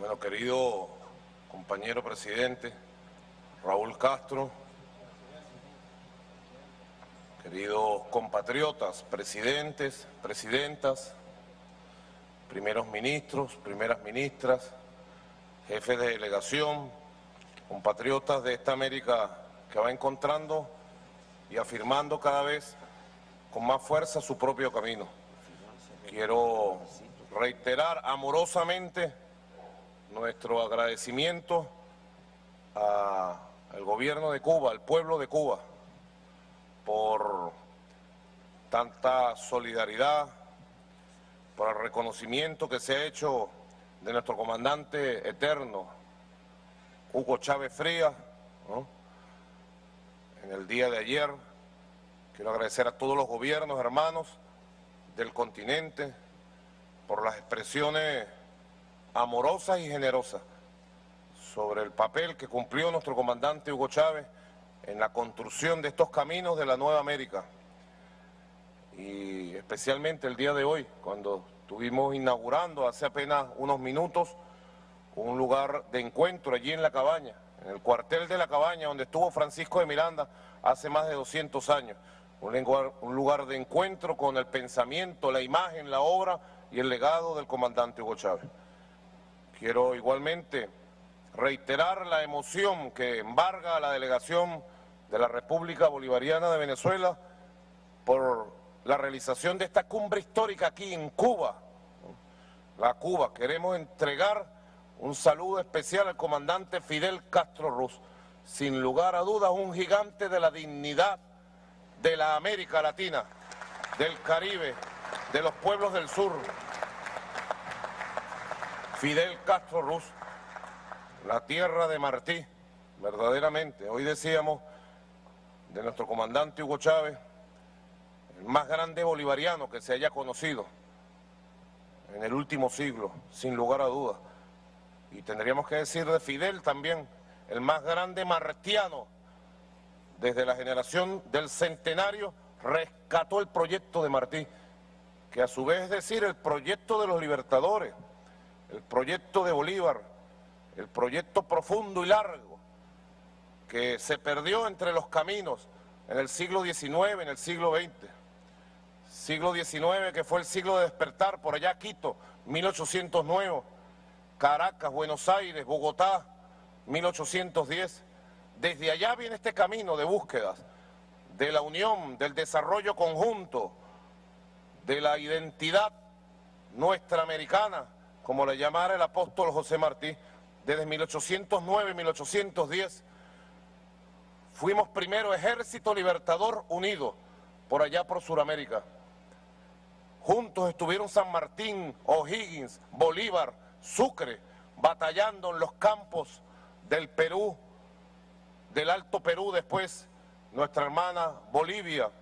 Bueno, querido compañero presidente Raúl Castro, queridos compatriotas, presidentes, presidentas, primeros ministros, primeras ministras, jefes de delegación, compatriotas de esta América que va encontrando y afirmando cada vez con más fuerza su propio camino. Quiero reiterar amorosamente nuestro agradecimiento al gobierno de Cuba, al pueblo de Cuba, por tanta solidaridad, por el reconocimiento que se ha hecho de nuestro comandante eterno, Hugo Chávez Frías, en el día de ayer. Quiero agradecer a todos los gobiernos hermanos del continente por las expresiones amorosas y generosas sobre el papel que cumplió nuestro comandante Hugo Chávez en la construcción de estos caminos de la Nueva América. Y especialmente el día de hoy, cuando estuvimos inaugurando hace apenas unos minutos un lugar de encuentro allí en la cabaña, en el cuartel de la cabaña donde estuvo Francisco de Miranda hace más de 200 años. Un lugar, un lugar de encuentro con el pensamiento, la imagen, la obra y el legado del comandante Hugo Chávez. Quiero igualmente reiterar la emoción que embarga a la delegación de la República Bolivariana de Venezuela por la realización de esta cumbre histórica aquí en Cuba. La Cuba, queremos entregar un saludo especial al comandante Fidel Castro Ruz, sin lugar a dudas un gigante de la dignidad de la América Latina, del Caribe, de los pueblos del sur, Fidel Castro Ruz, la tierra de Martí, verdaderamente. Hoy decíamos de nuestro comandante Hugo Chávez, el más grande bolivariano que se haya conocido en el último siglo, sin lugar a dudas. Y tendríamos que decir de Fidel también, el más grande martiano desde la generación del centenario, rescató el proyecto de Martí, que a su vez es decir, el proyecto de los libertadores, el proyecto de Bolívar, el proyecto profundo y largo que se perdió entre los caminos en el siglo XIX, en el siglo XX. Siglo XIX que fue el siglo de despertar, por allá Quito, 1809, Caracas, Buenos Aires, Bogotá, 1810. Desde allá viene este camino de búsquedas, de la unión, del desarrollo conjunto, de la identidad nuestra americana, como le llamara el apóstol José Martí, desde 1809 1810, fuimos primero Ejército Libertador Unido, por allá por Sudamérica. Juntos estuvieron San Martín, O'Higgins, Bolívar, Sucre, batallando en los campos del Perú, del Alto Perú después, nuestra hermana Bolivia.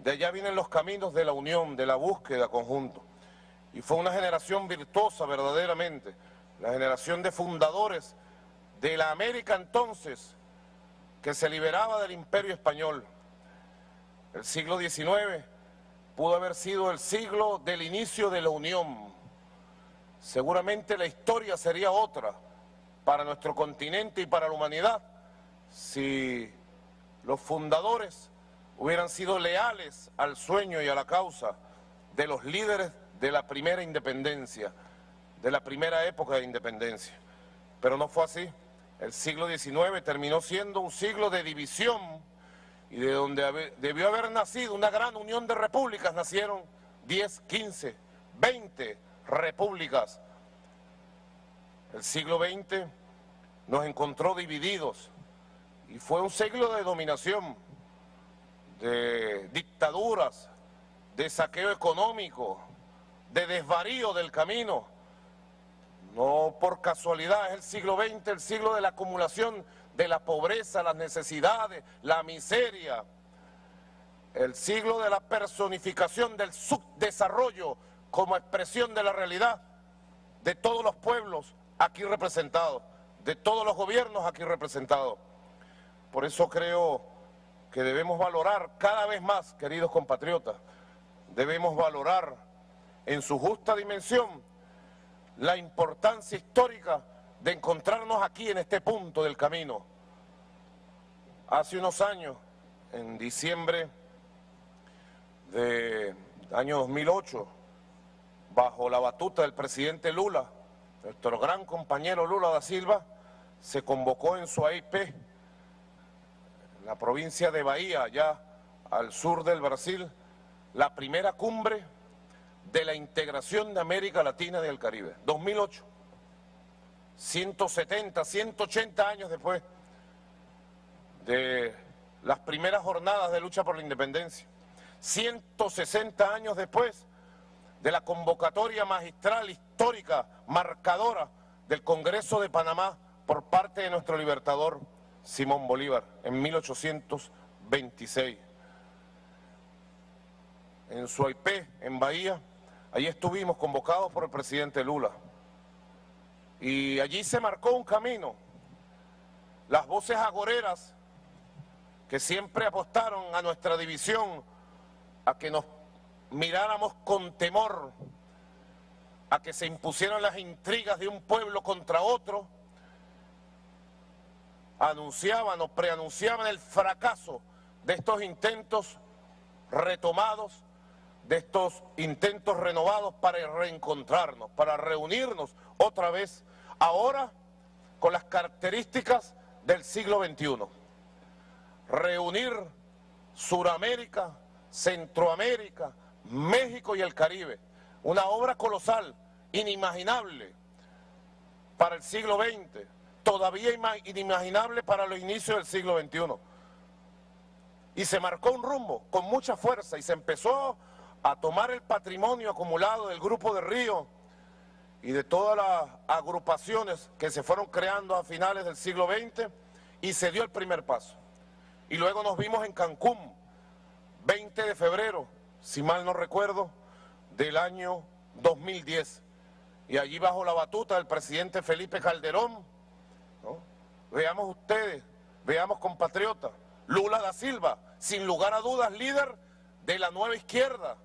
De allá vienen los caminos de la unión, de la búsqueda conjunto y fue una generación virtuosa verdaderamente, la generación de fundadores de la América entonces, que se liberaba del imperio español. El siglo XIX pudo haber sido el siglo del inicio de la unión. Seguramente la historia sería otra para nuestro continente y para la humanidad si los fundadores hubieran sido leales al sueño y a la causa de los líderes de la primera independencia, de la primera época de independencia. Pero no fue así. El siglo XIX terminó siendo un siglo de división y de donde debió haber nacido una gran unión de repúblicas, nacieron 10, 15, 20 repúblicas. El siglo XX nos encontró divididos y fue un siglo de dominación, de dictaduras, de saqueo económico, de desvarío del camino. No por casualidad es el siglo XX, el siglo de la acumulación de la pobreza, las necesidades, la miseria. El siglo de la personificación del subdesarrollo como expresión de la realidad de todos los pueblos aquí representados, de todos los gobiernos aquí representados. Por eso creo que debemos valorar cada vez más, queridos compatriotas, debemos valorar en su justa dimensión la importancia histórica de encontrarnos aquí en este punto del camino. Hace unos años, en diciembre del año 2008, bajo la batuta del presidente Lula, nuestro gran compañero Lula da Silva, se convocó en su AIP, en la provincia de Bahía, allá al sur del Brasil, la primera cumbre de la integración de América Latina y del Caribe, 2008. 170, 180 años después de las primeras jornadas de lucha por la independencia, 160 años después de la convocatoria magistral histórica marcadora del Congreso de Panamá por parte de nuestro libertador Simón Bolívar en 1826. En su IP, en Bahía, allí estuvimos convocados por el presidente Lula. Y allí se marcó un camino. Las voces agoreras que siempre apostaron a nuestra división, a que nos miráramos con temor, a que se impusieran las intrigas de un pueblo contra otro, anunciaban o preanunciaban el fracaso de estos intentos retomados, de estos intentos renovados para reencontrarnos, para reunirnos otra vez ahora con las características del siglo XXI. Reunir Suramérica, Centroamérica, México y el Caribe. Una obra colosal, inimaginable para el siglo XX, todavía inimaginable para los inicios del siglo XXI. Y se marcó un rumbo con mucha fuerza y se empezó a tomar el patrimonio acumulado del Grupo de Río, y de todas las agrupaciones que se fueron creando a finales del siglo XX y se dio el primer paso. Y luego nos vimos en Cancún, 20 de febrero, si mal no recuerdo, del año 2010. Y allí bajo la batuta del presidente Felipe Calderón, veamos ustedes, veamos compatriotas, Lula da Silva, sin lugar a dudas líder de la nueva izquierda,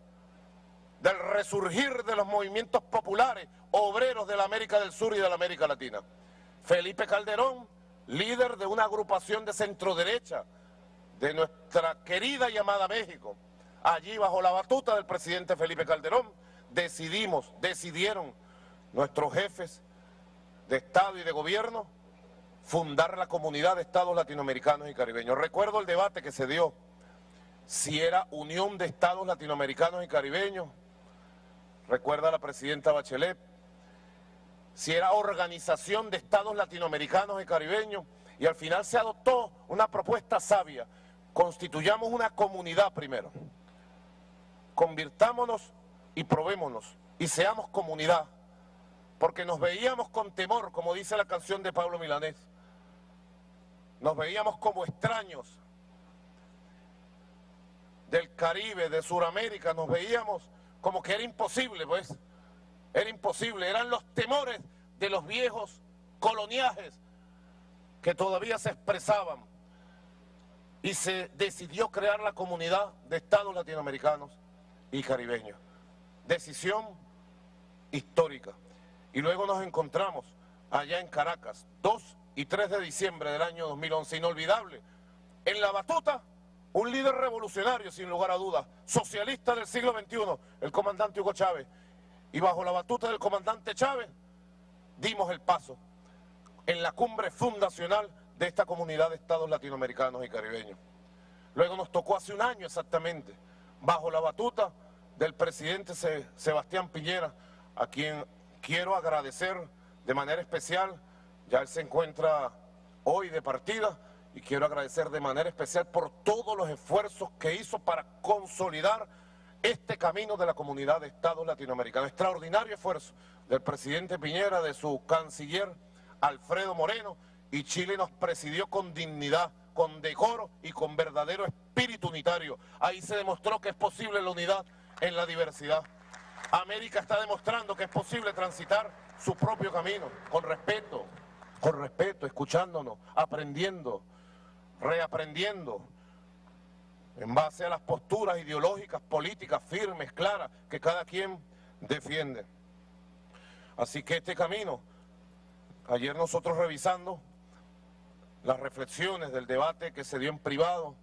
del resurgir de los movimientos populares, obreros de la América del Sur y de la América Latina. Felipe Calderón, líder de una agrupación de centro derecha de nuestra querida y amada México. Allí bajo la batuta del presidente Felipe Calderón decidimos, decidieron nuestros jefes de Estado y de Gobierno fundar la comunidad de Estados latinoamericanos y caribeños. Recuerdo el debate que se dio si era Unión de Estados Latinoamericanos y Caribeños recuerda la presidenta Bachelet, si era organización de estados latinoamericanos y caribeños, y al final se adoptó una propuesta sabia, constituyamos una comunidad primero, convirtámonos y probémonos, y seamos comunidad, porque nos veíamos con temor, como dice la canción de Pablo Milanés, nos veíamos como extraños del Caribe, de Sudamérica, nos veíamos como que era imposible, pues. Era imposible, eran los temores de los viejos coloniajes que todavía se expresaban. Y se decidió crear la comunidad de estados latinoamericanos y caribeños. Decisión histórica. Y luego nos encontramos allá en Caracas, 2 y 3 de diciembre del año 2011, inolvidable, en la batuta un líder revolucionario, sin lugar a dudas, socialista del siglo XXI, el comandante Hugo Chávez. Y bajo la batuta del comandante Chávez, dimos el paso en la cumbre fundacional de esta comunidad de estados latinoamericanos y caribeños. Luego nos tocó hace un año exactamente, bajo la batuta del presidente Sebastián Piñera, a quien quiero agradecer de manera especial, ya él se encuentra hoy de partida, y quiero agradecer de manera especial por todos los esfuerzos que hizo para consolidar este camino de la comunidad de Estados latinoamericanos. Extraordinario esfuerzo del presidente Piñera, de su canciller Alfredo Moreno, y Chile nos presidió con dignidad, con decoro y con verdadero espíritu unitario. Ahí se demostró que es posible la unidad en la diversidad. América está demostrando que es posible transitar su propio camino, con respeto, con respeto, escuchándonos, aprendiendo, reaprendiendo en base a las posturas ideológicas, políticas firmes, claras, que cada quien defiende. Así que este camino, ayer nosotros revisando las reflexiones del debate que se dio en privado,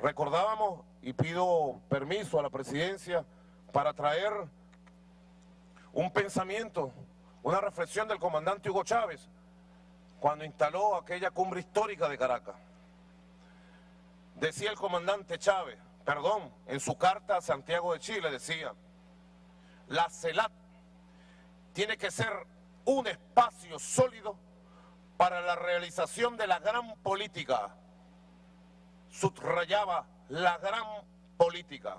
recordábamos y pido permiso a la presidencia para traer un pensamiento, una reflexión del comandante Hugo Chávez cuando instaló aquella cumbre histórica de Caracas. Decía el comandante Chávez, perdón, en su carta a Santiago de Chile decía, la CELAT tiene que ser un espacio sólido para la realización de la gran política. Subrayaba la gran política.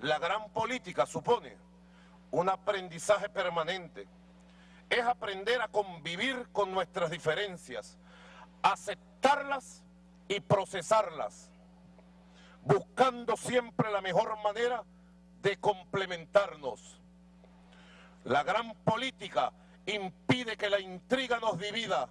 La gran política supone un aprendizaje permanente. Es aprender a convivir con nuestras diferencias, aceptarlas y procesarlas, buscando siempre la mejor manera de complementarnos. La gran política impide que la intriga nos divida,